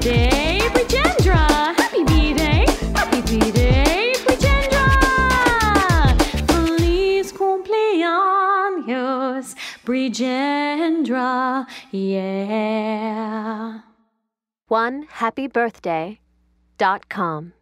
birthday, Brijendra! Happy B-Day! Happy B-Day, Brijendra! Feliz cumpleaños, Brijendra, yeah! One happy birthday dot com.